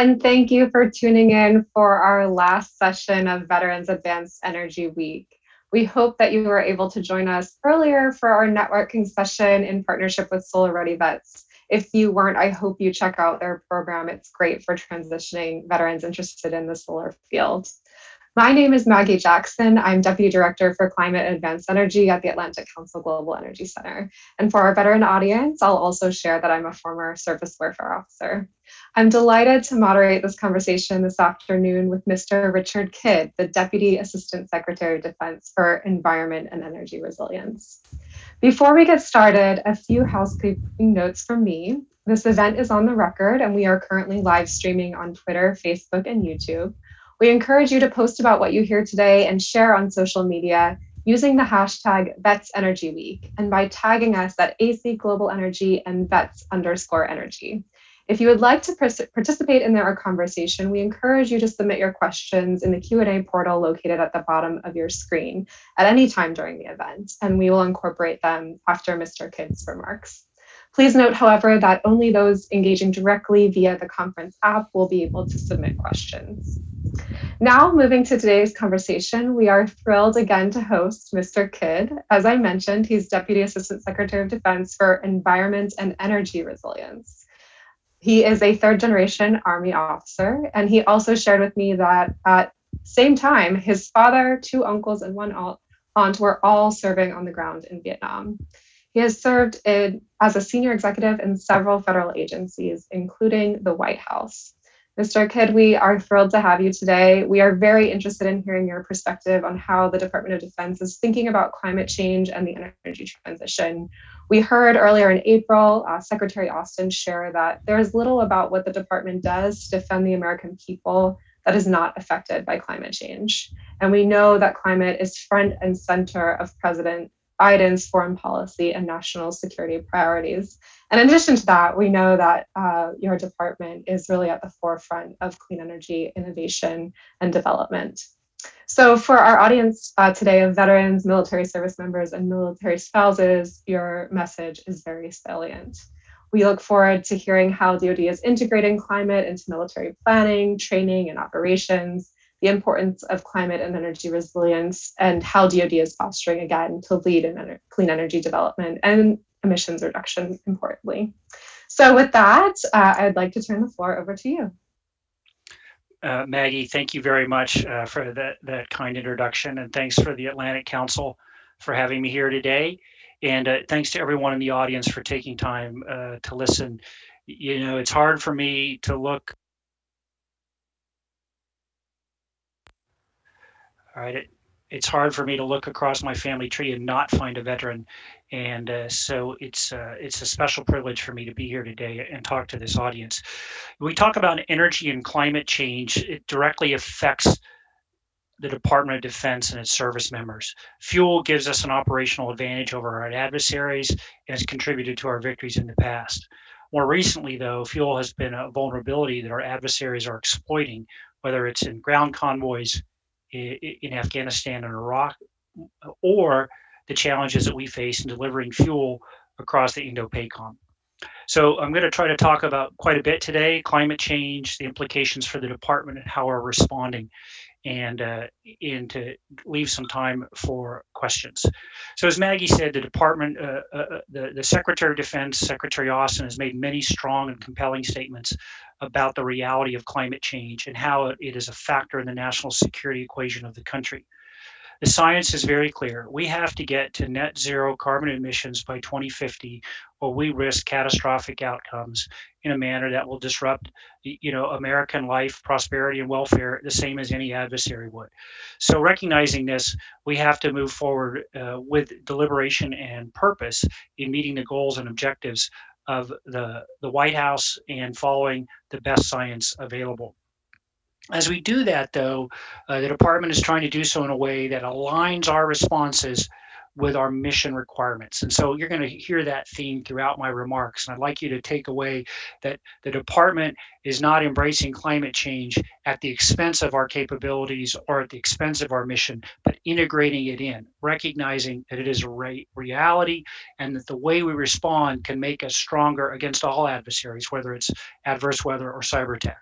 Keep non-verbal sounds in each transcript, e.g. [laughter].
and thank you for tuning in for our last session of Veterans Advanced Energy Week. We hope that you were able to join us earlier for our networking session in partnership with Solar Ready Vets. If you weren't, I hope you check out their program. It's great for transitioning veterans interested in the solar field. My name is Maggie Jackson. I'm Deputy Director for Climate and Advanced Energy at the Atlantic Council Global Energy Center. And for our veteran audience, I'll also share that I'm a former surface warfare officer. I'm delighted to moderate this conversation this afternoon with Mr. Richard Kidd, the Deputy Assistant Secretary of Defense for Environment and Energy Resilience. Before we get started, a few housekeeping notes from me. This event is on the record and we are currently live streaming on Twitter, Facebook, and YouTube. We encourage you to post about what you hear today and share on social media using the hashtag Vets Energy Week and by tagging us at AC Global Energy and Vets underscore Energy. If you would like to participate in our conversation, we encourage you to submit your questions in the Q&A portal located at the bottom of your screen at any time during the event, and we will incorporate them after Mr. Kidd's remarks. Please note, however, that only those engaging directly via the conference app will be able to submit questions. Now, moving to today's conversation, we are thrilled again to host Mr. Kidd. As I mentioned, he's Deputy Assistant Secretary of Defense for Environment and Energy Resilience. He is a third generation Army officer, and he also shared with me that at same time, his father, two uncles, and one aunt were all serving on the ground in Vietnam. He has served in, as a senior executive in several federal agencies, including the White House. Mr. Kidd, we are thrilled to have you today. We are very interested in hearing your perspective on how the Department of Defense is thinking about climate change and the energy transition. We heard earlier in April, uh, Secretary Austin share that there is little about what the department does to defend the American people that is not affected by climate change. And we know that climate is front and center of President Biden's foreign policy and national security priorities. And in addition to that, we know that uh, your department is really at the forefront of clean energy innovation and development. So, for our audience uh, today of veterans, military service members, and military spouses, your message is very salient. We look forward to hearing how DoD is integrating climate into military planning, training, and operations, the importance of climate and energy resilience, and how DoD is fostering again to lead in ener- clean energy development and emissions reduction, importantly. So, with that, uh, I'd like to turn the floor over to you. Uh, Maggie, thank you very much uh, for that, that kind introduction, and thanks for the Atlantic Council for having me here today. And uh, thanks to everyone in the audience for taking time uh, to listen. You know, it's hard for me to look All right. It, it's hard for me to look across my family tree and not find a veteran, and uh, so it's uh, it's a special privilege for me to be here today and talk to this audience. We talk about energy and climate change. It directly affects the Department of Defense and its service members. Fuel gives us an operational advantage over our adversaries and has contributed to our victories in the past. More recently, though, fuel has been a vulnerability that our adversaries are exploiting, whether it's in ground convoys, in Afghanistan and Iraq, or the challenges that we face in delivering fuel across the Indo-PACOM. So I'm going to try to talk about quite a bit today, climate change, the implications for the department and how we're responding and uh, and to leave some time for questions. So as Maggie said, the department, uh, uh, uh, the, the Secretary of Defense, Secretary Austin has made many strong and compelling statements about the reality of climate change and how it is a factor in the national security equation of the country. The science is very clear. We have to get to net zero carbon emissions by 2050 or we risk catastrophic outcomes in a manner that will disrupt you know American life, prosperity and welfare the same as any adversary would. So recognizing this, we have to move forward uh, with deliberation and purpose in meeting the goals and objectives of the, the White House and following the best science available. As we do that, though, uh, the department is trying to do so in a way that aligns our responses with our mission requirements. And so you're going to hear that theme throughout my remarks. And I'd like you to take away that the department is not embracing climate change at the expense of our capabilities or at the expense of our mission, but integrating it in, recognizing that it is a re- reality and that the way we respond can make us stronger against all adversaries, whether it's adverse weather or cyber attack.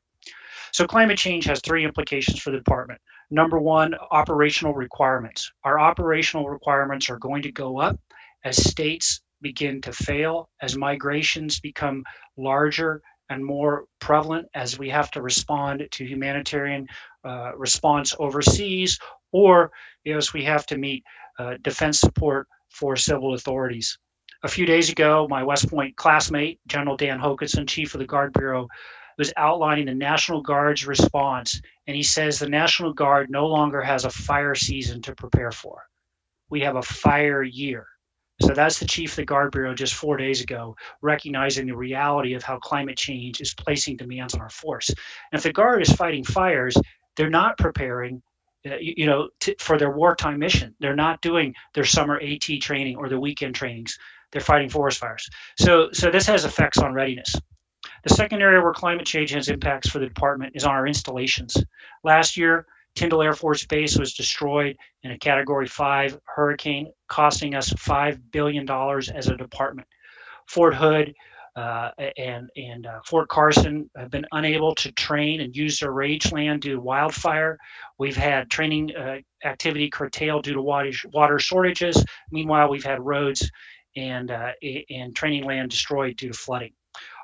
So climate change has three implications for the department. Number one, operational requirements. Our operational requirements are going to go up as states begin to fail, as migrations become larger and more prevalent, as we have to respond to humanitarian uh, response overseas, or as we have to meet uh, defense support for civil authorities. A few days ago, my West Point classmate, General Dan Hokanson, Chief of the Guard Bureau, was outlining the National Guard's response, and he says the National Guard no longer has a fire season to prepare for. We have a fire year. So that's the chief of the Guard Bureau just four days ago, recognizing the reality of how climate change is placing demands on our force. And if the Guard is fighting fires, they're not preparing, uh, you, know, for their wartime mission. They're not doing their summer AT training or their weekend trainings. They're fighting forest fires. So, so this has effects on readiness. The second area where climate change has impacts for the department is on our installations. Last year, Tyndall Air Force Base was destroyed in a Category 5 hurricane, costing us $5 billion as a department. Fort Hood uh, and, and uh, Fort Carson have been unable to train and use their rangeland due to wildfire. We've had training uh, activity curtailed due to water, water shortages. Meanwhile, we've had roads and, uh, and training land destroyed due to flooding.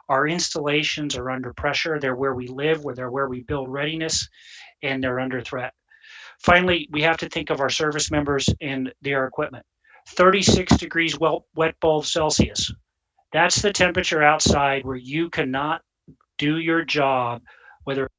Our installations are under pressure. They're where we live, where they're where we build readiness, and they're under threat. Finally, we have to think of our service members and their equipment. 36 degrees wet bulb Celsius. That's the temperature outside where you cannot do your job, whether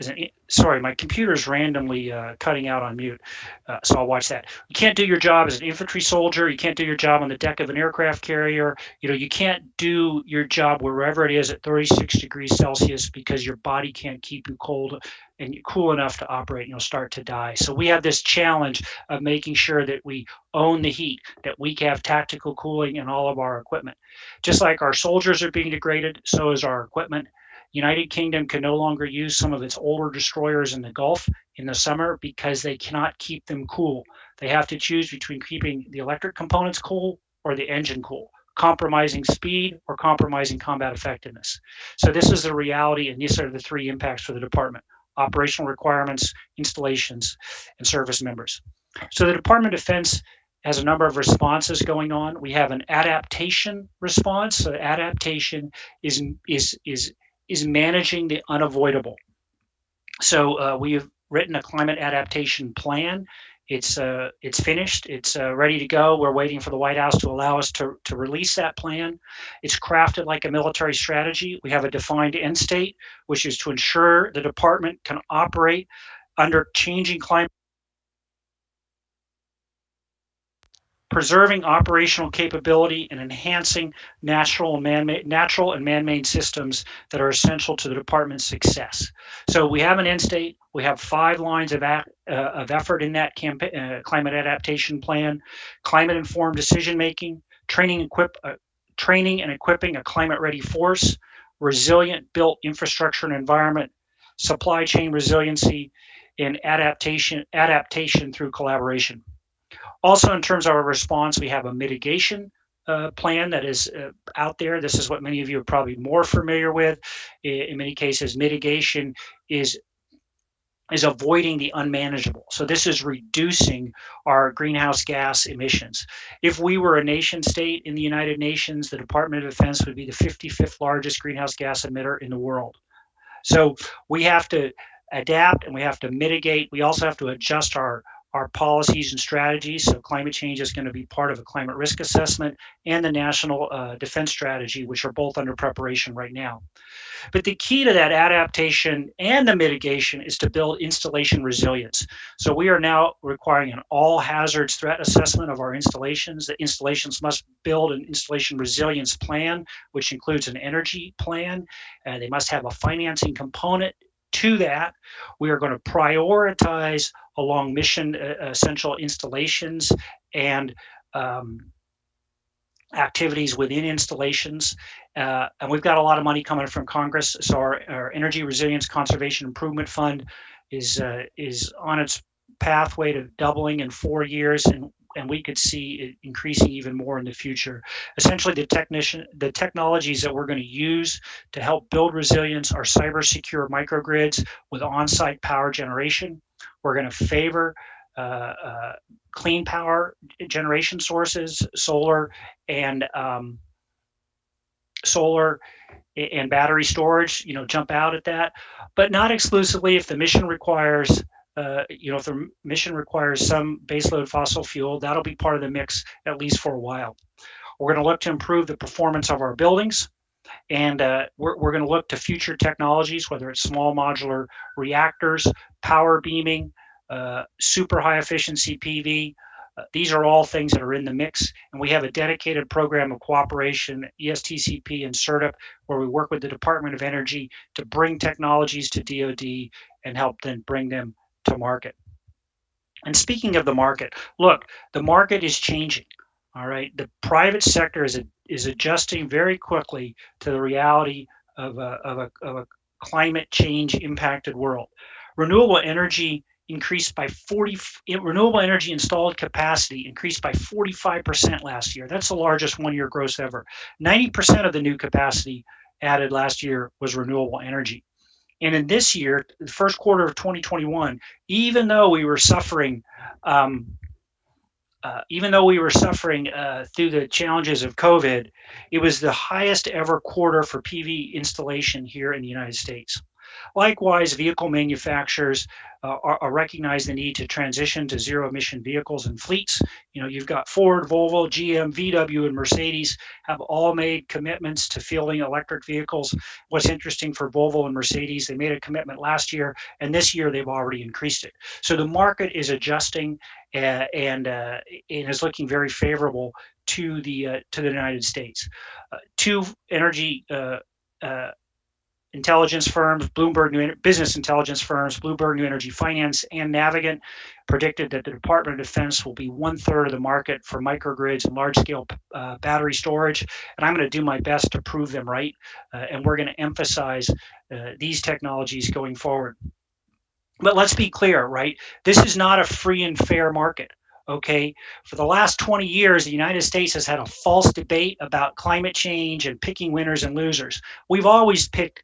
an, sorry, my computer is randomly uh, cutting out on mute, uh, so I'll watch that. You can't do your job as an infantry soldier. You can't do your job on the deck of an aircraft carrier. You know, you can't do your job wherever it is at 36 degrees Celsius because your body can't keep you cold and cool enough to operate. and You'll start to die. So we have this challenge of making sure that we own the heat, that we have tactical cooling in all of our equipment. Just like our soldiers are being degraded, so is our equipment United Kingdom can no longer use some of its older destroyers in the Gulf in the summer because they cannot keep them cool. They have to choose between keeping the electric components cool or the engine cool, compromising speed or compromising combat effectiveness. So this is the reality, and these are the three impacts for the department operational requirements, installations, and service members. So the Department of Defense has a number of responses going on. We have an adaptation response. So adaptation is is is is managing the unavoidable. So uh, we've written a climate adaptation plan. It's uh, it's finished. It's uh, ready to go. We're waiting for the White House to allow us to, to release that plan. It's crafted like a military strategy. We have a defined end state, which is to ensure the department can operate under changing climate preserving operational capability and enhancing natural and man-made natural and man-made systems that are essential to the department's success. So we have an end state. We have five lines of, uh, of effort in that campaign, uh, climate adaptation plan: climate-informed decision making, training, equip, uh, training and equipping a climate-ready force, resilient built infrastructure and environment, supply chain resiliency, and adaptation adaptation through collaboration. Also, in terms of our response, we have a mitigation uh, plan that is uh, out there. This is what many of you are probably more familiar with. In many cases, mitigation is is avoiding the unmanageable. So this is reducing our greenhouse gas emissions. If we were a nation state in the United Nations, the Department of Defense would be the 55th largest greenhouse gas emitter in the world. So we have to adapt and we have to mitigate. We also have to adjust our our policies and strategies. So climate change is going to be part of a climate risk assessment and the national uh, defense strategy, which are both under preparation right now. But the key to that adaptation and the mitigation is to build installation resilience. So we are now requiring an all hazards threat assessment of our installations. The installations must build an installation resilience plan, which includes an energy plan. Uh, they must have a financing component to that. We are going to prioritize along mission uh, essential installations and um, activities within installations. Uh, and we've got a lot of money coming from Congress. So our, our Energy Resilience Conservation Improvement Fund is, uh, is on its pathway to doubling in four years. And and we could see it increasing even more in the future. Essentially, the technician, the technologies that we're going to use to help build resilience are cyber secure microgrids with on-site power generation. We're going to favor uh, uh, clean power generation sources, solar and um, solar and battery storage, you know, jump out at that, but not exclusively if the mission requires, uh, you know, if the mission requires some baseload fossil fuel, that'll be part of the mix at least for a while. We're going to look to improve the performance of our buildings, and uh, we're, we're going to look to future technologies, whether it's small modular reactors, power beaming, uh, super high efficiency PV, uh, these are all things that are in the mix, and we have a dedicated program of cooperation, ESTCP and SERDP, where we work with the Department of Energy to bring technologies to DoD and help then bring them to market. And speaking of the market, look, the market is changing. All right, the private sector is a, is adjusting very quickly to the reality of a, of a, of a climate change impacted world. Renewable energy increased by 40 renewable energy installed capacity increased by 45% last year that's the largest one year gross ever 90% of the new capacity added last year was renewable energy and in this year the first quarter of 2021 even though we were suffering um, uh, even though we were suffering uh, through the challenges of COVID, it was the highest ever quarter for PV installation here in the United States. Likewise, vehicle manufacturers uh, are, are recognize the need to transition to zero emission vehicles and fleets. You know, you've got Ford, Volvo, GM, VW, and Mercedes have all made commitments to fielding electric vehicles. What's interesting for Volvo and Mercedes, they made a commitment last year, and this year they've already increased it. So the market is adjusting uh, and uh, and is looking very favorable to the uh, to the United States. Uh, two energy uh, intelligence firms, Bloomberg New Business Intelligence firms, Bloomberg New Energy Finance, and Navigant predicted that the Department of Defense will be one third of the market for microgrids and large scale uh, battery storage. And I'm going to do my best to prove them right. Uh, and we're going to emphasize uh, these technologies going forward. But let's be clear, right? This is not a free and fair market okay for the last 20 years the united states has had a false debate about climate change and picking winners and losers we've always picked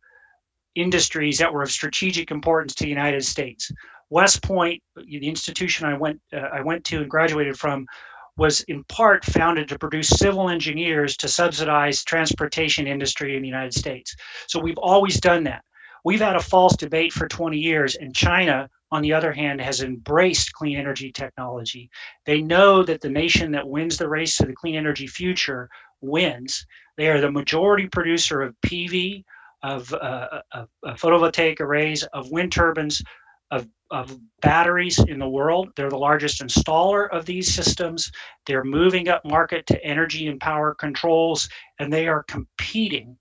industries that were of strategic importance to the United States. West Point, the institution I went uh, I went to and graduated from, was in part founded to produce civil engineers to subsidize transportation industry in the United States. So we've always done that. We've had a false debate for 20 years, and China, on the other hand, has embraced clean energy technology. They know that the nation that wins the race to the clean energy future wins. They are the majority producer of PV, of, uh, of, of photovoltaic arrays, of wind turbines, of, of batteries in the world. They're the largest installer of these systems. They're moving up market to energy and power controls, and they are competing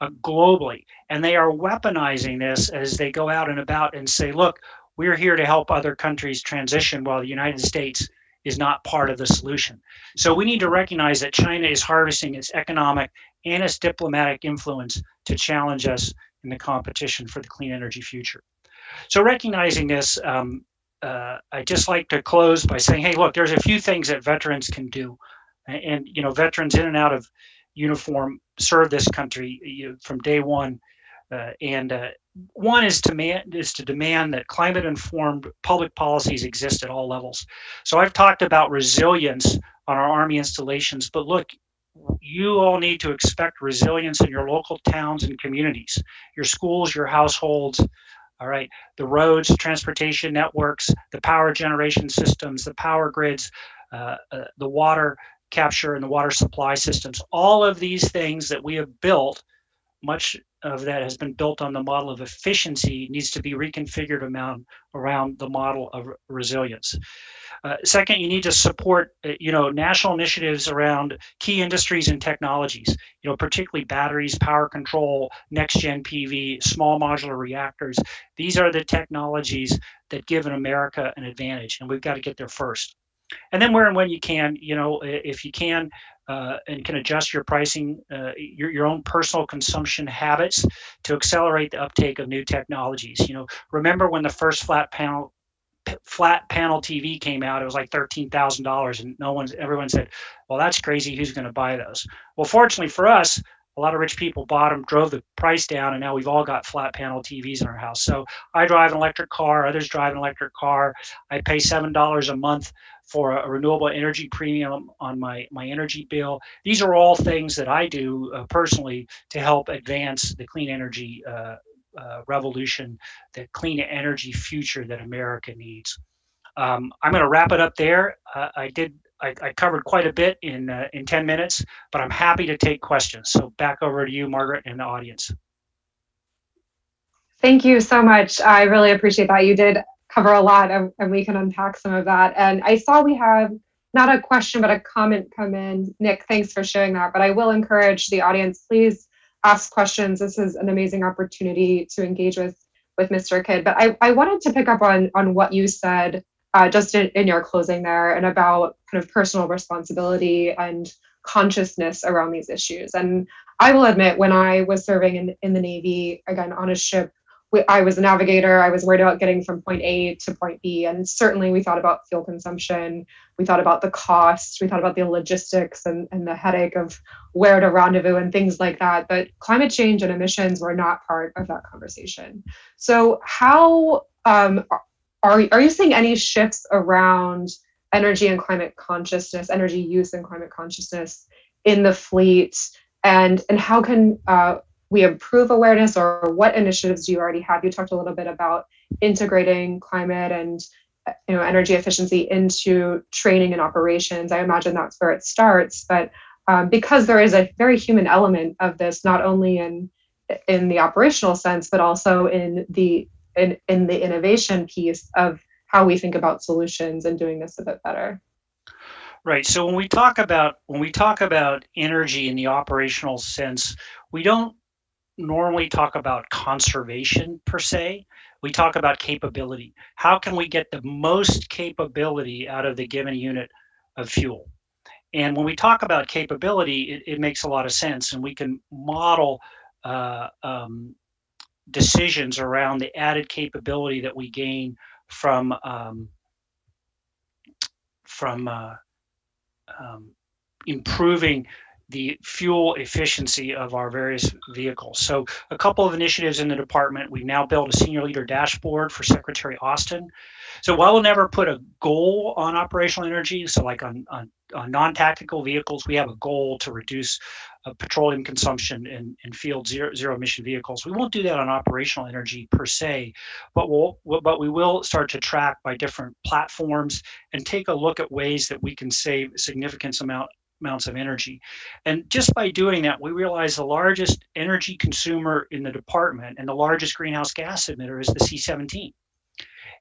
uh, globally. And they are weaponizing this as they go out and about and say, look, we're here to help other countries transition while the United States is not part of the solution. So we need to recognize that China is harvesting its economic and its diplomatic influence to challenge us in the competition for the clean energy future. So recognizing this, um, uh, I just like to close by saying, hey, look, there's a few things that veterans can do. And, you know, veterans in and out of uniform serve this country you know, from day one. Uh, and uh, one is to, man, is to demand that climate informed public policies exist at all levels. So I've talked about resilience on our Army installations, but look, you all need to expect resilience in your local towns and communities, your schools, your households, all right, the roads, transportation networks, the power generation systems, the power grids, uh, uh, the water capture and the water supply systems. All of these things that we have built, much of that has been built on the model of efficiency, needs to be reconfigured around, around the model of resilience. Uh, second, you need to support, uh, you know, national initiatives around key industries and technologies, you know, particularly batteries, power control, next gen PV, small modular reactors. These are the technologies that give an America an advantage, and we've got to get there first. And then where and when you can, you know, if you can, uh, and can adjust your pricing, uh, your, your own personal consumption habits to accelerate the uptake of new technologies. You know, remember when the first flat panel flat panel TV came out, it was like thirteen thousand dollars, and no one's everyone said, "Well, that's crazy. Who's going to buy those?" Well, fortunately for us, a lot of rich people bought them, drove the price down, and now we've all got flat panel TVs in our house. So I drive an electric car, others drive an electric car. I pay seven dollars a month for a renewable energy premium on my my energy bill. These are all things that I do uh, personally to help advance the clean energy uh, uh, revolution, the clean energy future that America needs. Um, I'm going to wrap it up there. Uh, I did I, I, covered quite a bit in uh, in 10 minutes, but I'm happy to take questions. So back over to you, Margaret, and the audience. Thank you so much. I really appreciate that. You did cover a lot, and, and we can unpack some of that. And I saw we have not a question, but a comment come in. Nick, thanks for sharing that. But I will encourage the audience, please ask questions. This is an amazing opportunity to engage with with Mr. Kidd. But I, I wanted to pick up on on what you said uh, just in, in your closing there and about kind of personal responsibility and consciousness around these issues. And I will admit, when I was serving in, in the Navy, again, on a ship, I was a navigator. I was worried about getting from point A to point B. And certainly we thought about fuel consumption. We thought about the cost. We thought about the logistics and, and the headache of where to rendezvous and things like that. But climate change and emissions were not part of that conversation. So, how um, are, are you seeing any shifts around energy and climate consciousness, energy use and climate consciousness in the fleet? And, and how can uh, we improve awareness or what initiatives do you already have? You talked a little bit about integrating climate and you know energy efficiency into training and operations. I imagine that's where it starts, but um, because there is a very human element of this, not only in in the operational sense, but also in the in, in the innovation piece of how we think about solutions and doing this a bit better. Right. So when we talk about when we talk about energy in the operational sense, we don't normally talk about conservation per se. We talk about capability. How can we get the most capability out of the given unit of fuel? And when we talk about capability, it, it makes a lot of sense, and we can model uh, um, decisions around the added capability that we gain from um, from uh, um, improving the fuel efficiency of our various vehicles. So a couple of initiatives in the department, we've now built a senior leader dashboard for Secretary Austin. So while we'll never put a goal on operational energy, so like on, on, on non-tactical vehicles, we have a goal to reduce uh, petroleum consumption in, in field zero, zero emission vehicles. We won't do that on operational energy per se, but we'll, but we will start to track by different platforms and take a look at ways that we can save significant amount amounts of energy. And just by doing that, we realize the largest energy consumer in the department and the largest greenhouse gas emitter is the C17.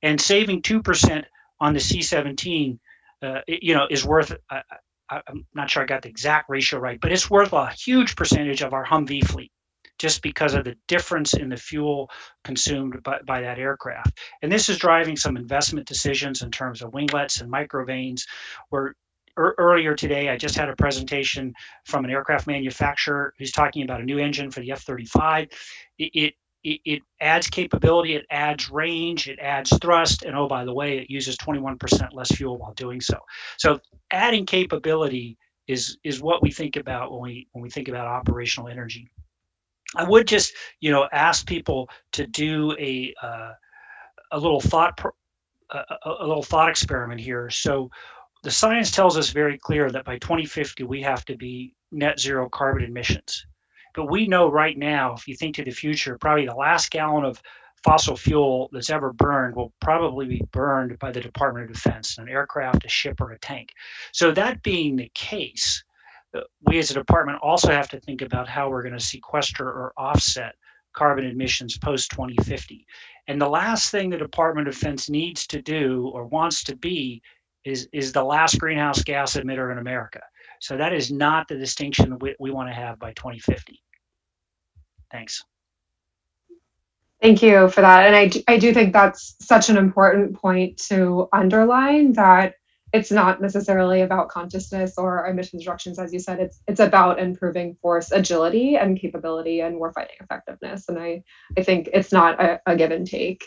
And saving 2% on the C17, uh, you know, is worth, uh, I'm not sure I got the exact ratio right, but it's worth a huge percentage of our Humvee fleet just because of the difference in the fuel consumed by, by that aircraft. And this is driving some investment decisions in terms of winglets and microvanes, where er, earlier today, I just had a presentation from an aircraft manufacturer who's talking about a new engine for the F-35. It, it, it adds capability, it adds range, it adds thrust, and oh, by the way, it uses 21% less fuel while doing so. So adding capability is is what we think about when we when we think about operational energy. I would just you know ask people to do a uh, a little thought a, a little thought experiment here. So the science tells us very clear that by 2050 we have to be net zero carbon emissions. But we know right now, if you think to the future, probably the last gallon of fossil fuel that's ever burned will probably be burned by the Department of Defense, an aircraft, a ship, or a tank. So that being the case, uh, we as a department also have to think about how we're going to sequester or offset carbon emissions post 2050. And the last thing the Department of Defense needs to do or wants to be is, is the last greenhouse gas emitter in America. So that is not the distinction we, we want to have by 2050. Thanks. Thank you for that. And I, I do think that's such an important point to underline that it's not necessarily about consciousness or emissions reductions, as you said. It's it's about improving force agility and capability and warfighting effectiveness. And I I think it's not a, a give and take.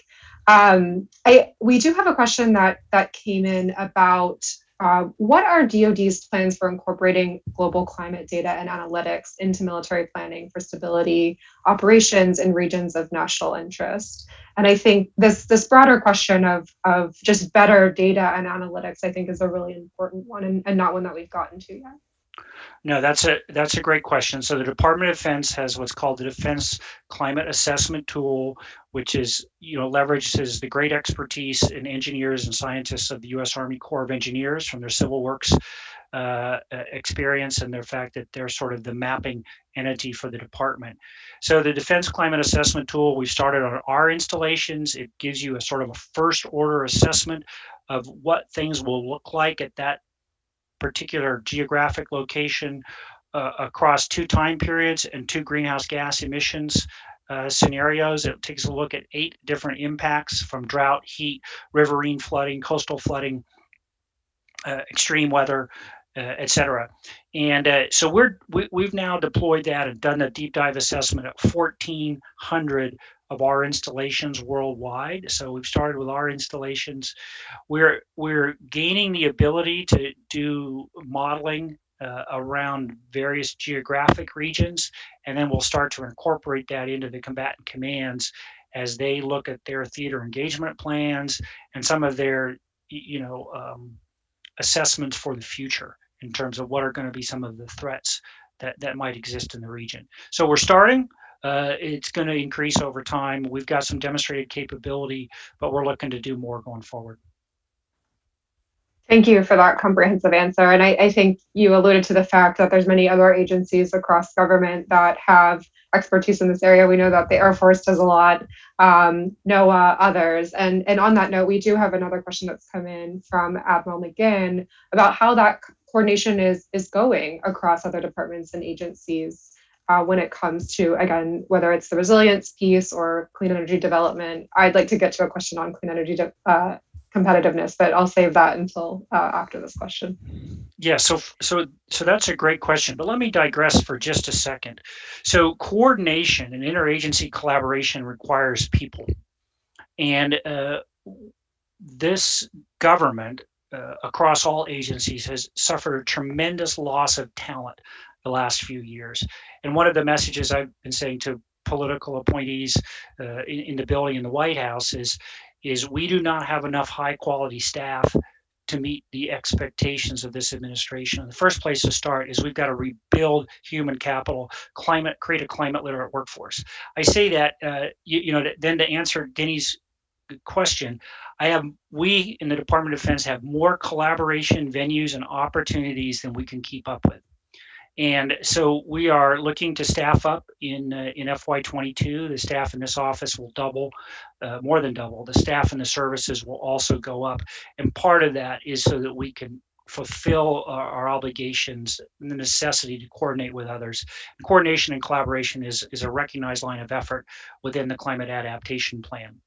Um, I we do have a question that that came in about uh, what are DoD's plans for incorporating global climate data and analytics into military planning for stability operations in regions of national interest? And I think this this broader question of of just better data and analytics, I think, is a really important one and, and not one that we've gotten to yet. No, that's a that's a great question. So the Department of Defense has what's called the Defense Climate Assessment Tool, which is you know leverages the great expertise in engineers and scientists of the U.S. Army Corps of Engineers from their civil works uh, experience and their fact that they're sort of the mapping entity for the department. So the Defense Climate Assessment Tool we started on our installations. It gives you a sort of a first order assessment of what things will look like at that particular geographic location uh, across two time periods and two greenhouse gas emissions uh, scenarios. It takes a look at eight different impacts from drought, heat, riverine flooding, coastal flooding, uh, extreme weather, uh, etc. And uh, so we're we, we've now deployed that and done a deep dive assessment at 1,400 of our installations worldwide. So we've started with our installations. We're we're gaining the ability to do modeling uh, around various geographic regions, and then we'll start to incorporate that into the combatant commands as they look at their theater engagement plans and some of their you know um, assessments for the future in terms of what are going to be some of the threats that, that might exist in the region. So we're starting. Uh, it's going to increase over time. We've got some demonstrated capability, but we're looking to do more going forward. Thank you for that comprehensive answer. And I, I, think you alluded to the fact that there's many other agencies across government that have expertise in this area. We know that the Air Force does a lot, um, NOAA, others. And, and on that note, we do have another question that's come in from Admiral McGinn about how that coordination is, is going across other departments and agencies uh, when it comes to, again, whether it's the resilience piece or clean energy development. I'd like to get to a question on clean energy de- uh, competitiveness, but I'll save that until uh, after this question. Yeah, so so so that's a great question, but let me digress for just a second. So coordination and interagency collaboration requires people, and uh, this government uh, across all agencies has suffered a tremendous loss of talent the last few years. And one of the messages I've been saying to political appointees uh, in, in the building in the White House is is we do not have enough high quality staff to meet the expectations of this administration. The first place to start is we've got to rebuild human capital, climate, create a climate literate workforce. I say that, uh, you, you, know, then to answer Denny's question, I have, we in the Department of Defense have more collaboration venues and opportunities than we can keep up with. And so we are looking to staff up in uh, in FY22. The staff in this office will double, uh, more than double. The staff in the services will also go up, and part of that is so that we can fulfill our, our obligations and the necessity to coordinate with others. And coordination and collaboration is is a recognized line of effort within the climate adaptation plan.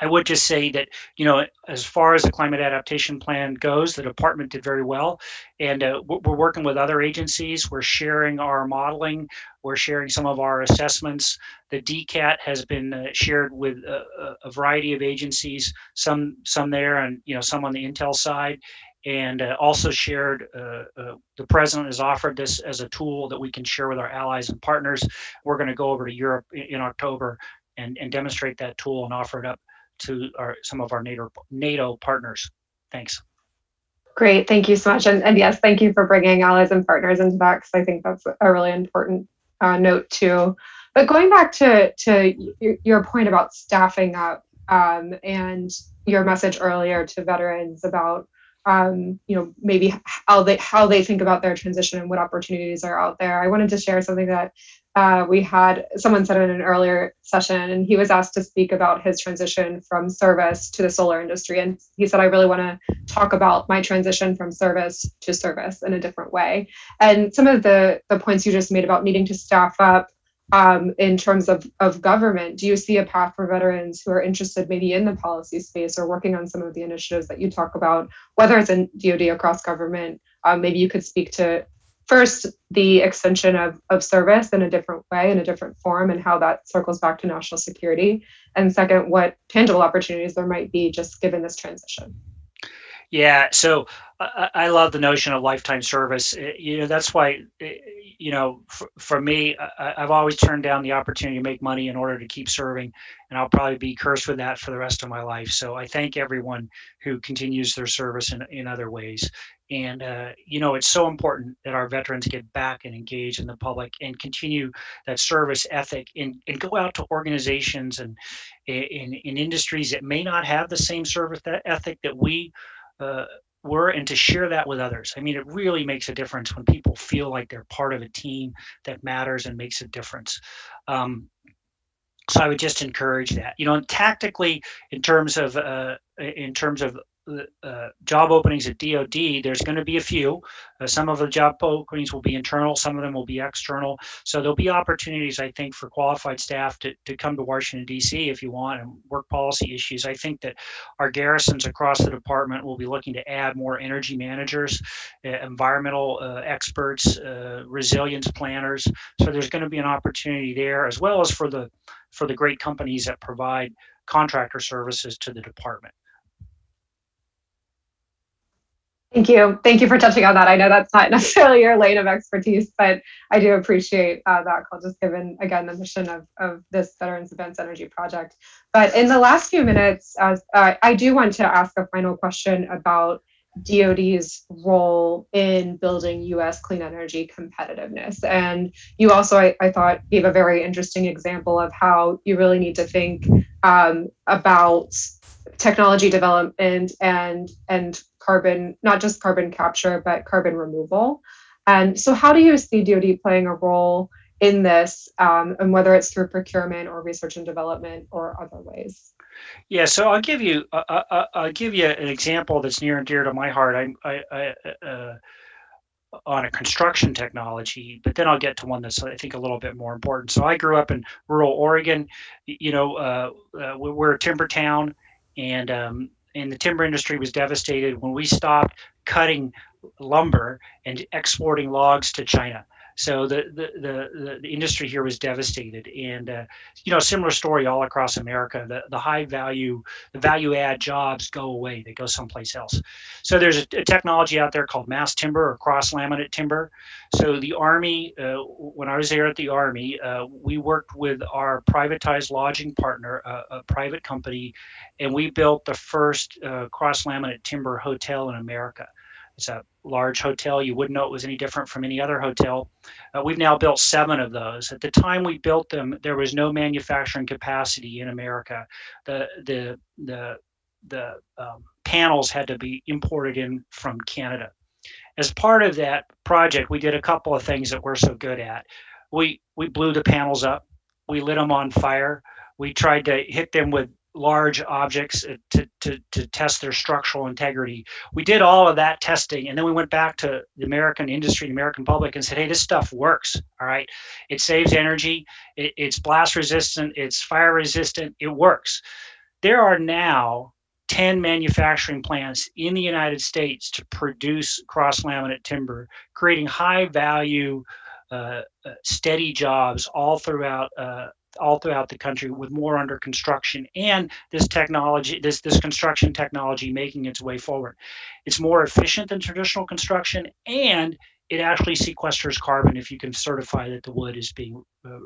I would just say that, you know, as far as the climate adaptation plan goes, the department did very well. And uh, we're working with other agencies. We're sharing our modeling. We're sharing some of our assessments. The DCAT has been uh, shared with a, a, variety of agencies, some some there and, you know, some on the Intel side. And uh, also shared, uh, uh, the president has offered this as a tool that we can share with our allies and partners. We're going to go over to Europe in, in October and, and demonstrate that tool and offer it up to our some of our NATO NATO partners. Thanks. Great, thank you so much, and, and yes, thank you for bringing allies and partners into that because I think that's a really important uh, note too. But going back to to your point about staffing up um, and your message earlier to veterans about um, you know maybe how they how they think about their transition and what opportunities are out there. I wanted to share something that uh, we had someone said in an earlier session, and he was asked to speak about his transition from service to the solar industry. And he said, I really want to talk about my transition from service to service in a different way. And some of the, the points you just made about needing to staff up um, in terms of, of government, do you see a path for veterans who are interested maybe in the policy space or working on some of the initiatives that you talk about, whether it's in DoD across government? Um, maybe you could speak to first the extension of, of service in a different way, in a different form, and how that circles back to national security. And second, what tangible opportunities there might be just given this transition. Yeah, so I, I love the notion of lifetime service. You know, that's why, you know, for, for me, I, I've always turned down the opportunity to make money in order to keep serving, and I'll probably be cursed with that for the rest of my life. So I thank everyone who continues their service in, in other ways. And, uh, you know, it's so important that our veterans get back and engage in the public and continue that service ethic and, and go out to organizations and in, in industries that may not have the same service ethic that we uh, were and to share that with others. I mean, it really makes a difference when people feel like they're part of a team that matters and makes a difference. Um, so I would just encourage that. You know, tactically, in terms of uh, in terms of uh, job openings at DoD, there's going to be a few. Uh, some of the job openings will be internal, some of them will be external. So there'll be opportunities, I think, for qualified staff to, to come to Washington, D.C. if you want and work policy issues. I think that our garrisons across the department will be looking to add more energy managers, uh, environmental uh, experts, uh, resilience planners. So there's going to be an opportunity there, as well as for the for the great companies that provide contractor services to the department. Thank you. Thank you for touching on that. I know that's not [laughs] necessarily your lane of expertise, but I do appreciate uh, that call, just given, again, the mission of, of this Veterans Advanced Energy Project. But in the last few minutes, uh, I do want to ask a final question about DoD's role in building US clean energy competitiveness. And you also, I, I thought, gave a very interesting example of how you really need to think um, about technology development and and carbon, not just carbon capture, but carbon removal. And so, how do you see DoD playing a role in this, um, and whether it's through procurement or research and development or other ways? Yeah, so I'll give you uh, uh, uh I'll give you an example that's near and dear to my heart. I, I, I uh, on a construction technology, but then I'll get to one that's I think a little bit more important. So I grew up in rural Oregon. You know, uh, uh, we're a timber town, and um, and the timber industry was devastated when we stopped cutting lumber and exporting logs to China. So the the the, the industry here was devastated, and uh, you know, similar story all across America. The the high value, the value add jobs go away; they go someplace else. So there's a, a technology out there called mass timber or cross laminate timber. So the Army, uh, when I was there at the Army, uh, we worked with our privatized lodging partner, a private company, and we built the first uh, cross laminate timber hotel in America. It's a large hotel. You wouldn't know it was any different from any other hotel. Uh, we've now built seven of those. At the time we built them, there was no manufacturing capacity in America. The the the the um, panels had to be imported in from Canada. As part of that project, we did a couple of things that we're so good at. We we blew the panels up. We lit them on fire. We tried to hit them with large objects uh, to, to, to test their structural integrity. We did all of that testing and then we went back to the American industry, the American public and said, hey, this stuff works. All right. It saves energy. It, it's blast resistant. It's fire resistant. It works. There are now 10 manufacturing plants in the United States to produce cross laminate timber, creating high value, uh, uh, steady jobs all throughout uh, all throughout the country with more under construction and this technology this this construction technology making its way forward. It's more efficient than traditional construction and it actually sequesters carbon if you can certify that the wood is being uh,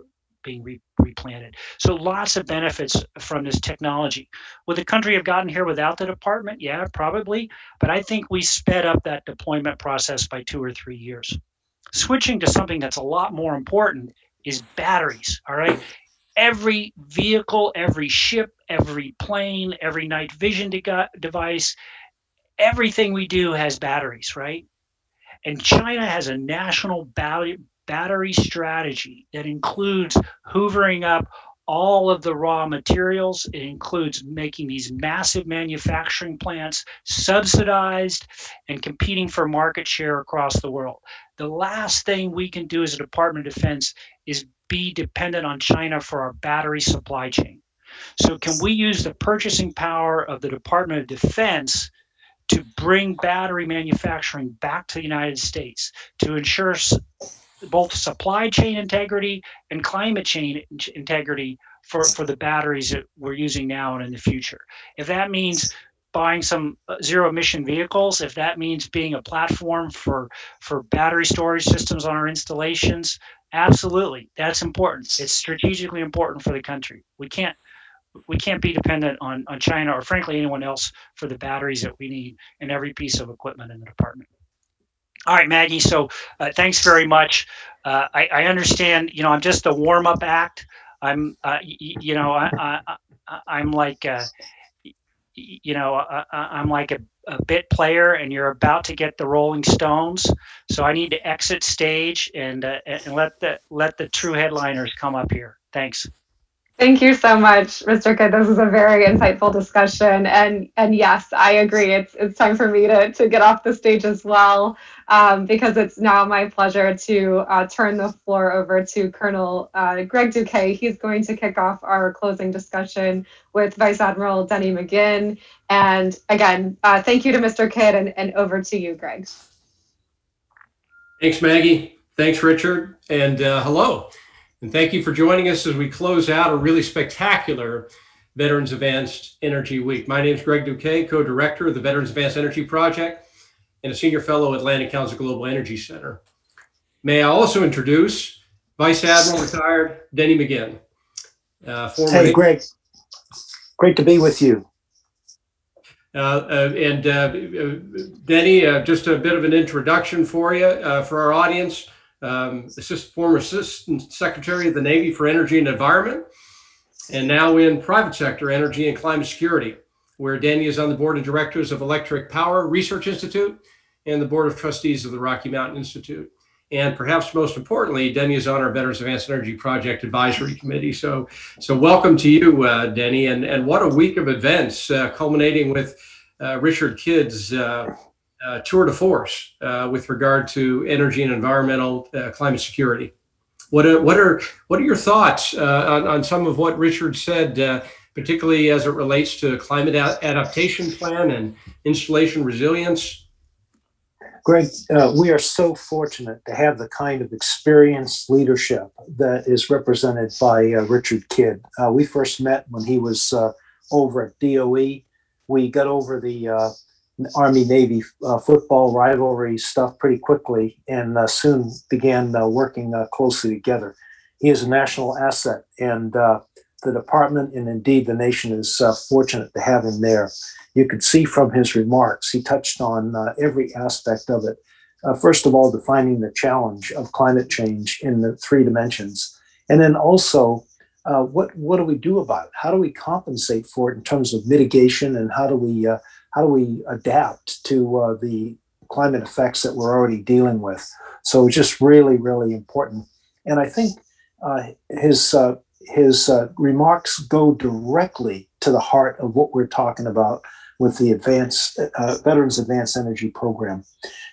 being re- replanted. So lots of benefits from this technology. Would the country have gotten here without the department? Yeah probably but i think we sped up that deployment process by two or three years. Switching to something that's a lot more important is batteries all right every vehicle, every ship, every plane, every night vision de- device, everything we do has batteries, right? And China has a national battery, battery strategy that includes hoovering up all of the raw materials. It includes making these massive manufacturing plants subsidized and competing for market share across the world. The last thing we can do as a Department of Defense is be dependent on China for our battery supply chain. So, can we use the purchasing power of the Department of Defense to bring battery manufacturing back to the United States to ensure both supply chain integrity and climate change integrity for, for the batteries that we're using now and in the future. If that means buying some uh, zero emission vehicles, if that means being a platform for, for battery storage systems on our installations, absolutely, that's important. It's strategically important for the country. We can't we can't be dependent on, on China or frankly anyone else for the batteries that we need in every piece of equipment in the department. All right, Maggie. So uh, thanks very much. Uh, I, I, understand. You know, I'm just a warm up act. I'm, uh, you know, I, I, I'm like, you know, I, am like a, a, bit player, and you're about to get the Rolling Stones. So I need to exit stage and uh, and let the let the true headliners come up here. Thanks. Thank you so much, Mr. Kidd. This is a very insightful discussion. And and yes, I agree. It's it's time for me to, to get off the stage as well, um, because it's now my pleasure to uh, turn the floor over to Colonel uh, Greg Douquet. He's going to kick off our closing discussion with Vice Admiral Denny McGinn. And again, uh, thank you to Mr. Kidd and, and over to you, Greg. Thanks, Maggie. Thanks, Richard. And uh, hello. And thank you for joining us as we close out a really spectacular Veterans Advanced Energy Week. My name is Greg Douquet, co-director of the Veterans Advanced Energy Project and a senior fellow at Atlantic Council Global Energy Center. May I also introduce Vice Admiral retired Denny McGinn. Uh, hey, Greg. Great to be with you. Uh, uh, and uh, Denny, uh, just a bit of an introduction for you, uh, for our audience um, assist, former Assistant Secretary of the Navy for Energy and Environment, and now in private sector energy and climate security, where Danny is on the board of directors of Electric Power Research Institute and the board of trustees of the Rocky Mountain Institute. And perhaps most importantly, Denny is on our Veterans Advanced Energy Project Advisory Committee. So, so welcome to you, uh, Denny. And, and what a week of events, uh, culminating with uh, Richard Kidd's uh, tour de force uh, with regard to energy and environmental uh, climate security. What are, what are what are your thoughts uh, on, on some of what Richard said, uh, particularly as it relates to climate adaptation plan and installation resilience? Greg, we are so fortunate to have the kind of experienced leadership that is represented by Richard Kidd. we first met when he was over at DOE. We got over the Army Navy uh, football rivalry stuff pretty quickly and uh, soon began uh, working uh, closely together. He is a national asset, and uh, the department and indeed the nation is uh, fortunate to have him there. You could see from his remarks, he touched on every aspect of it. first of all, defining the challenge of climate change in the three dimensions, and then also what what do we do about it? How do we compensate for it in terms of mitigation, and how do we how do we adapt to uh, the climate effects that we're already dealing with? So it's just really, really important. And I think uh, his uh, his uh, remarks go directly to the heart of what we're talking about with the advanced uh, Veterans Advanced Energy Program.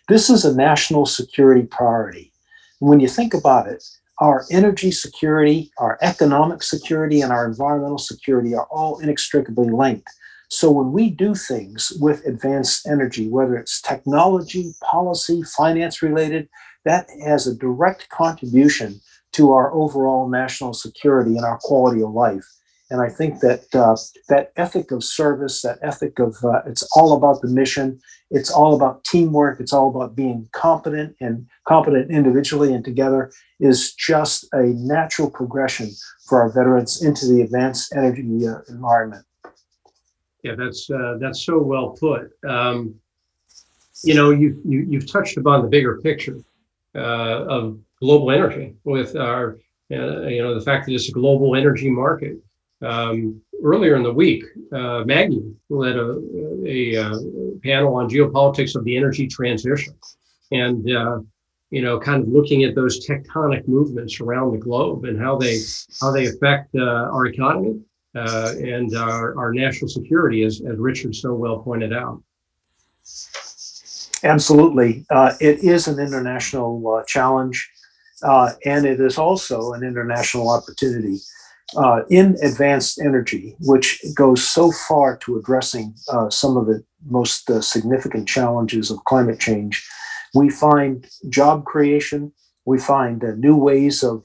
This is a national security priority. When you think about it, our energy security, our economic security, and our environmental security are all inextricably linked. So when we do things with advanced energy, whether it's technology, policy, finance related, that has a direct contribution to our overall national security and our quality of life. And I think that uh, that ethic of service, that ethic of uh, it's all about the mission, it's all about teamwork, it's all about being competent and competent individually and together is just a natural progression for our veterans into the advanced energy uh, environment. Yeah, that's uh, that's so well put. Um, you know, you, you you've touched upon the bigger picture uh, of global energy with our uh, you know the fact that it's a global energy market. Um, earlier in the week, uh, Maggie led a, a, a, uh, panel on geopolitics of the energy transition, and uh, you know, kind of looking at those tectonic movements around the globe and how they how they affect our economy uh, and our, our national security, as, as Richard so well pointed out. Absolutely. Uh, it is an international uh, challenge. uh, and it is also an international opportunity uh, in advanced energy, which goes so far to addressing uh, some of the most significant challenges of climate change. We find job creation, we find new ways of,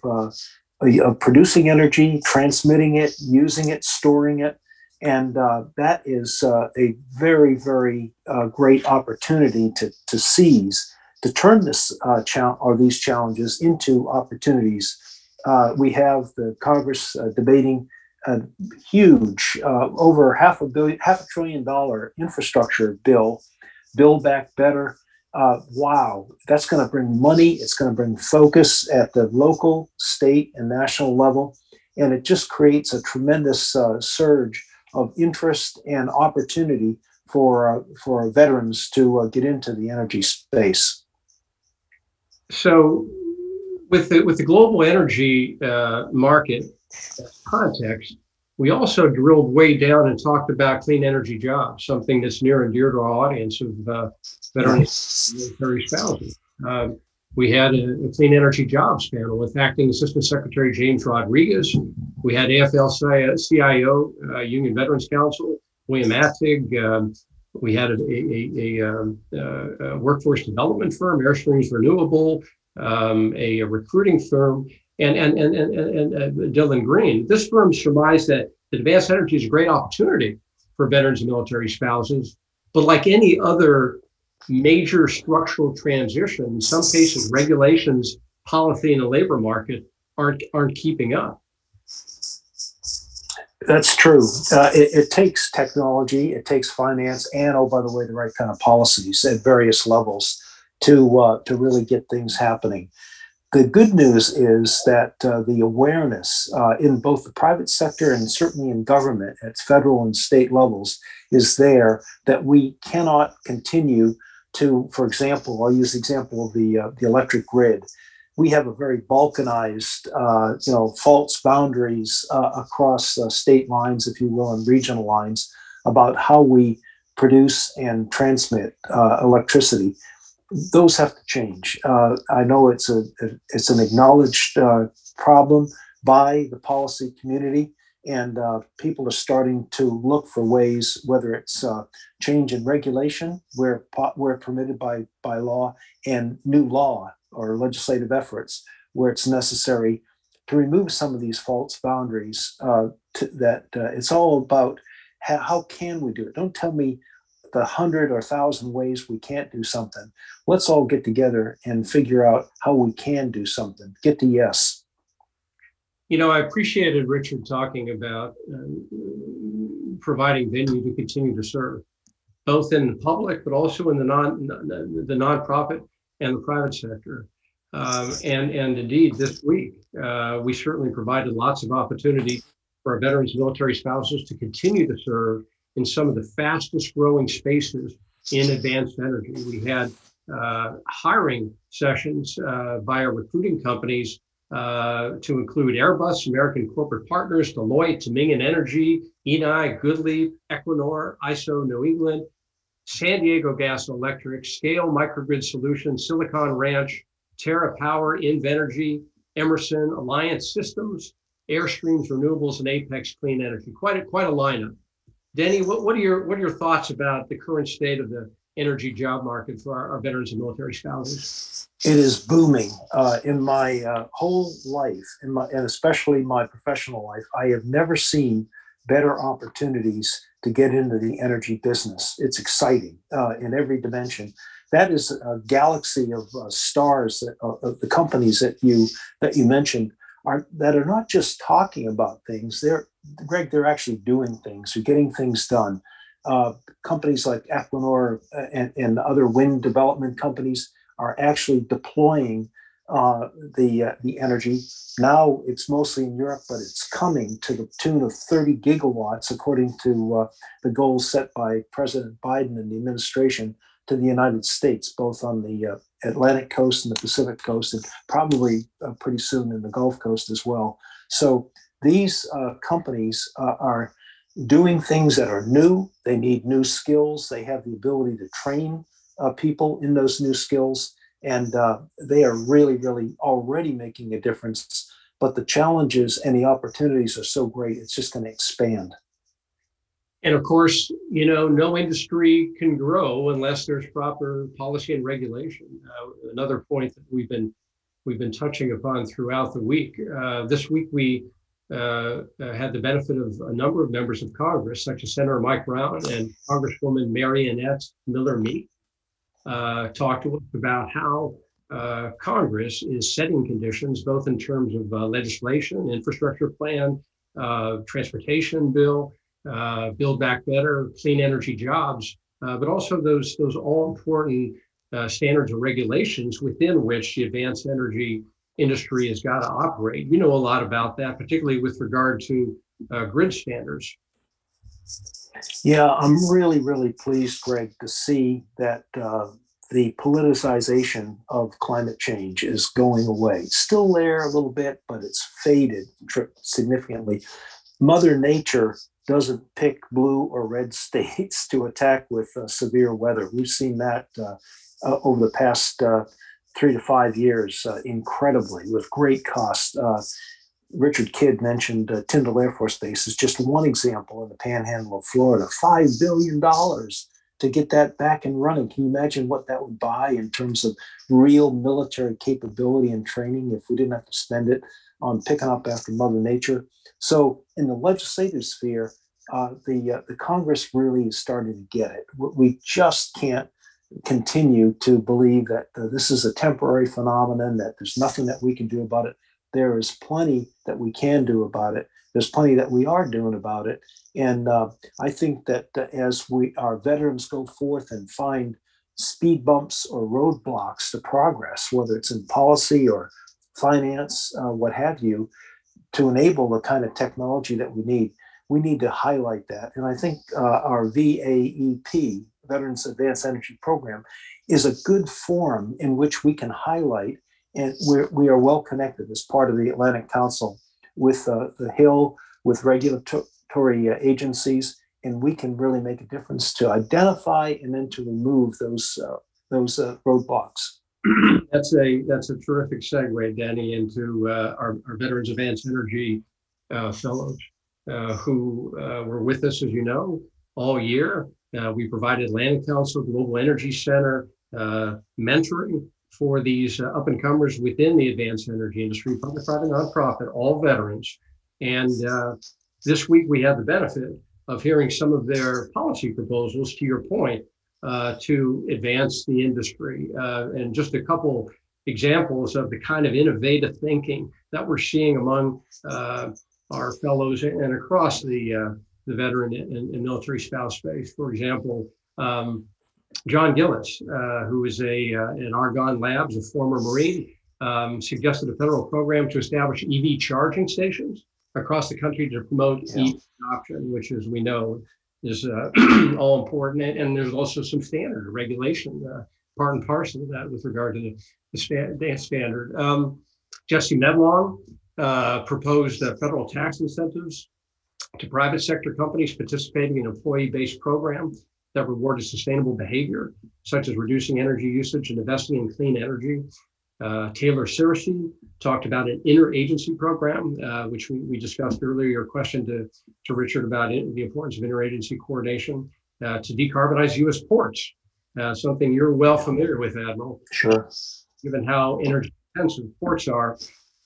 of producing energy, transmitting it, using it, storing it. And uh, that is a very, very great opportunity to, to seize, to turn this challenge or these challenges into opportunities uh, we have the Congress uh, debating a huge, uh, over half a billion, half a trillion dollar infrastructure bill, Build Back Better. Uh, wow, that's going to bring money. It's going to bring focus at the local, state, and national level. And it just creates a tremendous uh, surge of interest and opportunity for, uh, for veterans to get into the energy space. So, with the with the global energy uh, market context, we also drilled way down and talked about clean energy jobs, something that's near and dear to our audience of uh, veterans military spouses. Uh, we had a, a, clean energy jobs panel with acting Assistant Secretary James Rodriguez. We had AFL-CIO, uh, Union Veterans Council, William Attig. Um, we had a, a, a, um, uh, a, workforce development firm, Airstreams Renewable, um, a, recruiting firm, and and and and, and uh, Dylan Green. This firm surmised that advanced energy is a great opportunity for veterans and military spouses, but like any other major structural transition, in some cases regulations, policy, and the labor market aren't aren't keeping up. That's true. Uh, it, it, takes technology, it takes finance, and oh, by the way, the right kind of policies at various levels to uh, to really get things happening. The good news is that uh, the awareness uh, in both the private sector and certainly in government at federal and state levels is there that we cannot continue to, for example, I'll use the example of the uh, the electric grid. We have a very balkanized, uh, you know, false boundaries uh, across state lines, if you will, and regional lines about how we produce and transmit electricity those have to change. Uh, I know it's a it's an acknowledged uh, problem by the policy community, and uh, people are starting to look for ways, whether it's uh, change in regulation where where permitted by by law, and new law or legislative efforts where it's necessary to remove some of these false boundaries. Uh, to, that uh, it's all about how, how can we do it. Don't tell me the hundred or thousand ways we can't do something. Let's all get together and figure out how we can do something. Get to yes. You know, I appreciated Richard talking about uh, providing venue to continue to serve, both in the public, but also in the non the nonprofit and the private sector. Um, and and indeed, this week uh, we certainly provided lots of opportunity for our veterans, military spouses to continue to serve in some of the fastest growing spaces in advanced energy. We had uh, hiring sessions uh, via recruiting companies uh, to include Airbus, American Corporate Partners, Deloitte, Dominion Energy, Eni, Goodleap, Equinor, ISO New England, San Diego Gas and Electric, Scale Microgrid Solutions, Silicon Ranch, Terra Power, Invenergy, Emerson, Alliance Systems, Airstreams Renewables, and Apex Clean Energy. Quite a, quite a lineup. Denny, what, what are your what are your thoughts about the current state of the energy job market for our, our veterans and military spouses? It is booming. Uh, in my uh, whole life, in my and especially my professional life, I have never seen better opportunities to get into the energy business. It's exciting uh, in every dimension. That is a galaxy of uh, stars that uh, the companies that you that you mentioned are that are not just talking about things. They're Greg, they're actually doing things. They're getting things done. Uh, companies like Equinor and, and, other wind development companies are actually deploying uh, the uh, the energy. Now it's mostly in Europe, but it's coming to the tune of 30 gigawatts, according to uh, the goals set by President Biden and the administration to the United States, both on the uh, Atlantic coast and the Pacific coast, and probably uh, pretty soon in the Gulf Coast as well. So these uh, companies uh, are doing things that are new. They need new skills. They have the ability to train uh, people in those new skills. And uh, they are really, really already making a difference. But the challenges and the opportunities are so great, it's just going to expand. And of course, you know, no industry can grow unless there's proper policy and regulation. Uh, another point that we've been we've been touching upon throughout the week. Uh, this week we uh, had the benefit of a number of members of Congress, such as Senator Mike Braun and Congresswoman Mariannette Miller Meek, uh, talk to us about how uh, Congress is setting conditions, both in terms of uh, legislation, infrastructure plan, uh, transportation bill, uh, Build Back Better, clean energy jobs, uh, but also those those all important uh, standards and regulations within which the advanced energy industry has got to operate. You know a lot about that, particularly with regard to uh, grid standards. Yeah, I'm really, really pleased, Greg, to see that uh, the politicization of climate change is going away. Still there a little bit, but it's faded significantly. Mother Nature doesn't pick blue or red states [laughs] to attack with uh, severe weather. We've seen that uh, uh, over the past uh, three to five years uh, incredibly with great cost. Uh, Richard Kidd mentioned Tyndall Air Force Base is just one example in the panhandle of Florida. $5 billion to get that back and running. Can you imagine what that would buy in terms of real military capability and training if we didn't have to spend it on picking up after Mother Nature? So in the legislative sphere, uh, the uh, the Congress really is starting to get it. We just can't continue to believe that uh, this is a temporary phenomenon. That there's nothing that we can do about it. There is plenty that we can do about it. There's plenty that we are doing about it. And uh, I think that uh, as we our veterans go forth and find speed bumps or roadblocks to progress, whether it's in policy or finance, uh, what have you, to enable the kind of technology that we need, we need to highlight that. And I think uh, our VAEP, Veterans Advanced Energy Program, is a good forum in which we can highlight, and we're, we are well connected as part of the Atlantic Council with uh, the Hill, with regulatory uh, agencies, and we can really make a difference to identify and then to remove those uh, those uh, roadblocks [clears throat] that's a that's a terrific segue, Danny, into uh, our, our Veterans Advanced Energy uh, fellows who were with us, as you know, all year. Uh, we provided Atlantic Council, Global Energy Center, uh, mentoring for these up and comers within the advanced energy industry, public, private, nonprofit, all veterans. And this week we had the benefit of hearing some of their policy proposals. To your point, uh, to advance the industry. Uh, and just a couple examples of the kind of innovative thinking that we're seeing among uh, our fellows and across the, uh, the veteran and, and, military spouse space. For example, um, John Gillis, uh, who is a, in Argonne Labs, a former Marine, um, suggested a federal program to establish EV charging stations across the country to promote yeah. EV adoption, which, as we know, is uh, [clears throat] all important. And, there's also some standard regulation, uh, part and parcel of that with regard to the, the sta- standard. Um, Jesse Medlong uh, proposed uh, federal tax incentives to private sector companies participating in employee-based programs that rewarded sustainable behavior, such as reducing energy usage and investing in clean energy. Uh, Taylor Searcy talked about an interagency program, uh, which we, we discussed earlier. Your question to, to Richard about it, the importance of interagency coordination uh, to decarbonize U.S. ports, uh, something you're well familiar with, Admiral. Sure. Given how energy intensive ports are.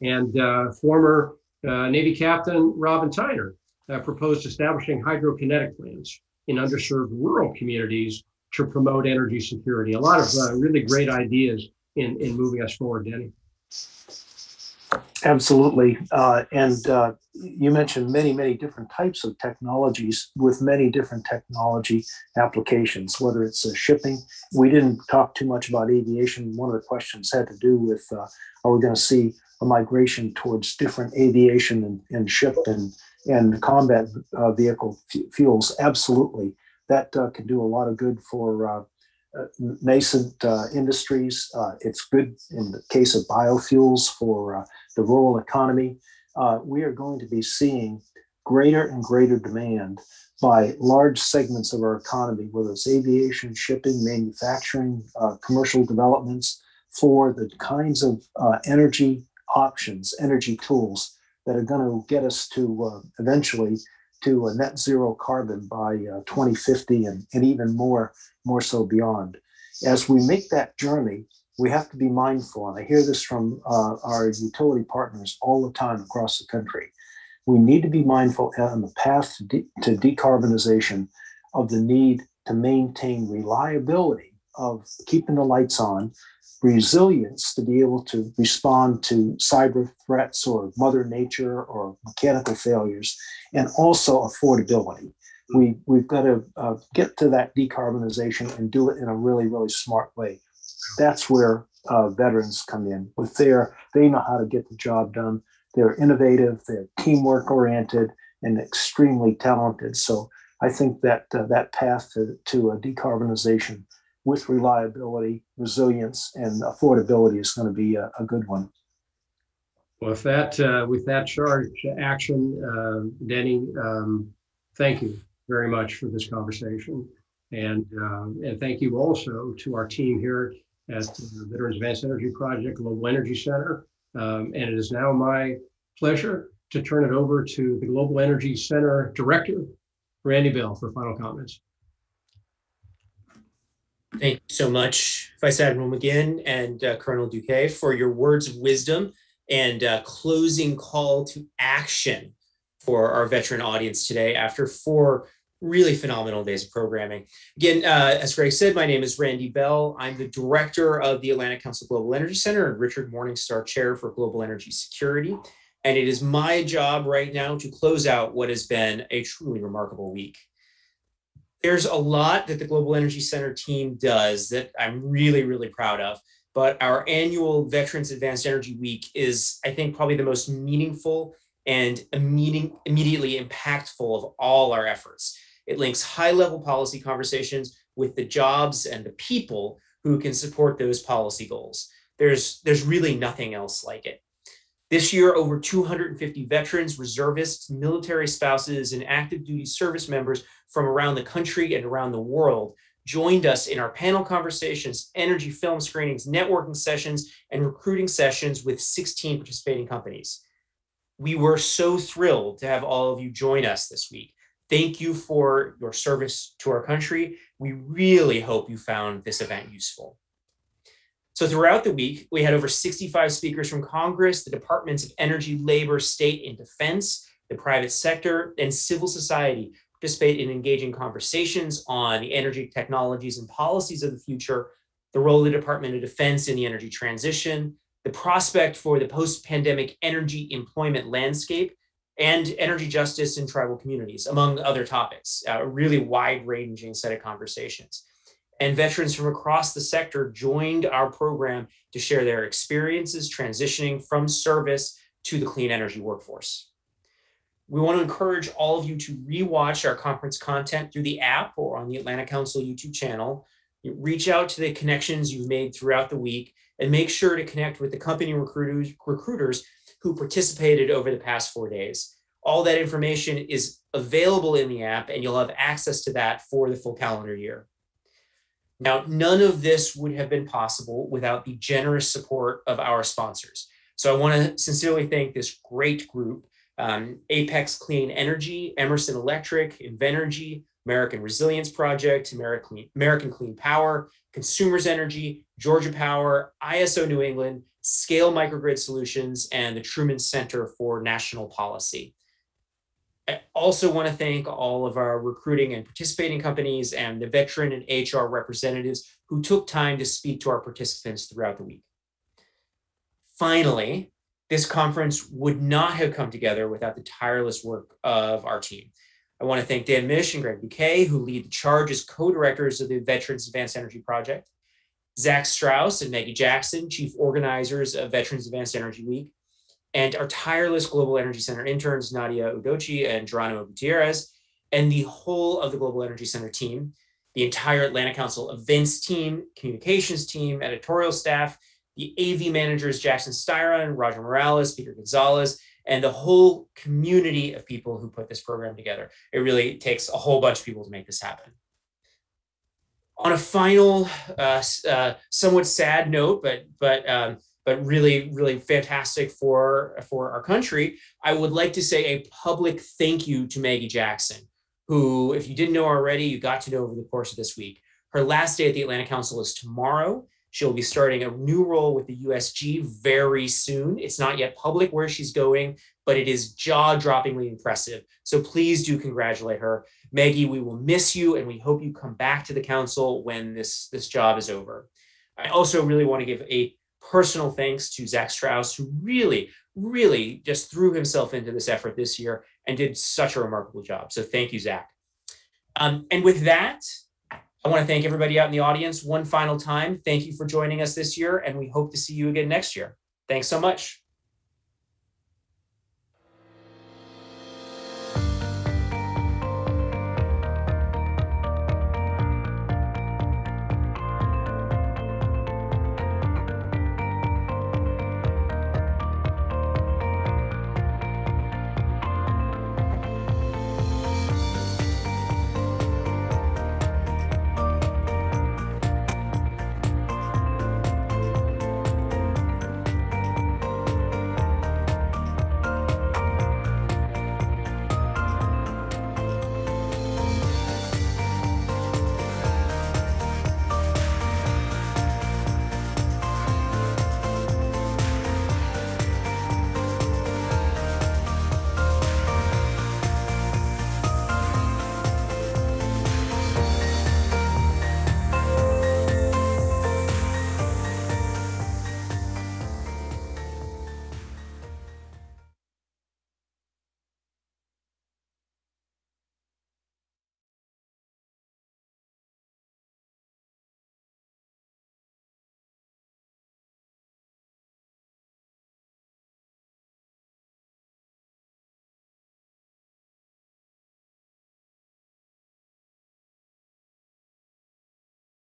And uh, former uh, Navy Captain Robin Tyner proposed establishing hydrokinetic plants in underserved rural communities to promote energy security. A lot of really great ideas in, in moving us forward, Danny. Absolutely. Uh, and uh, you mentioned many, many different types of technologies with many different technology applications, whether it's uh, shipping. We didn't talk too much about aviation. One of the questions had to do with uh, are we going to see a migration towards different aviation and, and ship and, and combat uh, vehicle fuels? Absolutely. That uh, can do a lot of good for uh, nascent uh, industries. Uh, it's good in the case of biofuels for uh, the rural economy. Uh, we are going to be seeing greater and greater demand by large segments of our economy, whether it's aviation, shipping, manufacturing, uh, commercial developments, for the kinds of uh, energy options, energy tools that are going to get us to uh, eventually to a net zero carbon by uh, 2050 and, and even more, more so beyond. As we make that journey, we have to be mindful, and I hear this from uh, our utility partners all the time across the country. We need to be mindful on the path to, de- to decarbonization of the need to maintain reliability of keeping the lights on, resilience to be able to respond to cyber threats or mother nature or mechanical failures, and also affordability. We, we've got to uh, get to that decarbonization and do it in a really, really smart way. That's where uh, veterans come in. With their, they know how to get the job done. They're innovative, they're teamwork oriented, and extremely talented. So I think that uh, that path to, to a decarbonization with reliability, resilience, and affordability is going to be a, a good one. Well, with that, uh, with that charge action, uh, Denny, um, thank you very much for this conversation. And, uh, and thank you also to our team here at the Veterans Advanced Energy Project Global Energy Center. Um, and it is now my pleasure to turn it over to the Global Energy Center Director, Randy Bell, for final comments. Thank you so much, Vice Admiral McGinn and uh, Colonel Douquet, for your words of wisdom and uh, closing call to action for our veteran audience today after four really phenomenal days of programming. Again, uh, as Greg said, my name is Randy Bell. I'm the director of the Atlantic Council Global Energy Center and Richard Morningstar Chair for Global Energy Security. And it is my job right now to close out what has been a truly remarkable week there's a lot that the Global Energy Center team does that I'm really, really proud of. But our annual Veterans Advanced Energy Week is, I think, probably the most meaningful and immediately impactful of all our efforts. It links high level policy conversations with the jobs and the people who can support those policy goals. There's, there's really nothing else like it. This year, over 250 veterans, reservists, military spouses, and active duty service members from around the country and around the world joined us in our panel conversations, energy film screenings, networking sessions, and recruiting sessions with 16 participating companies. We were so thrilled to have all of you join us this week. Thank you for your service to our country. We really hope you found this event useful. So throughout the week, we had over 65 speakers from Congress, the Departments of Energy, Labor, State, and Defense, the private sector, and civil society participate in engaging conversations on the energy technologies and policies of the future, the role of the Department of Defense in the energy transition, the prospect for the post-pandemic energy employment landscape, and energy justice in tribal communities, among other topics, a really wide-ranging set of conversations. And veterans from across the sector joined our program to share their experiences transitioning from service to the clean energy workforce. We want to encourage all of you to rewatch our conference content through the app or on the Atlantic Council YouTube channel. Reach out to the connections you've made throughout the week and make sure to connect with the company recruiters, recruiters who participated over the past four days. All that information is available in the app and you'll have access to that for the full calendar year. Now, none of this would have been possible without the generous support of our sponsors. So I want to sincerely thank this great group um, Apex Clean Energy, Emerson Electric, Invenergy, American Resilience Project, American, American Clean Power, Consumers Energy, Georgia Power, ISO New England, Scale Microgrid Solutions, and the Truman Center for National Policy. I also want to thank all of our recruiting and participating companies and the veteran and HR representatives who took time to speak to our participants throughout the week. Finally, this conference would not have come together without the tireless work of our team. I want to thank Dan Mish and Greg Douquet, who lead the charge as co-directors of the Veterans Advanced Energy Project, Zach Strauss and Maggie Jackson, chief organizers of Veterans Advanced Energy Week, and our tireless Global Energy Center interns, Nadia Udochi and Geronimo Gutierrez, and the whole of the Global Energy Center team, the entire Atlantic Council events team, communications team, editorial staff, the AV managers, Jackson Styron, Roger Morales, Peter Gonzalez, and the whole community of people who put this program together. It really takes a whole bunch of people to make this happen. on a final, uh, uh, somewhat sad note, but but um, but really really fantastic for for our country. I would like to say a public thank you to Maggie Jackson, who, if you didn't know already, you got to know over the course of this week. Her last day at the Atlantic Council is tomorrow. She'll be starting a new role with the USG very soon. It's not yet public where she's going, but it is jaw droppingly impressive. So please do congratulate her. Maggie, we will miss you and we hope you come back to the council when this, this job is over. I also really want to give a personal thanks to Zach Strauss, who really, really just threw himself into this effort this year and did such a remarkable job. So thank you, Zach. Um, and with that, I want to thank everybody out in the audience one final time. Thank you for joining us this year, and we hope to see you again next year. Thanks so much.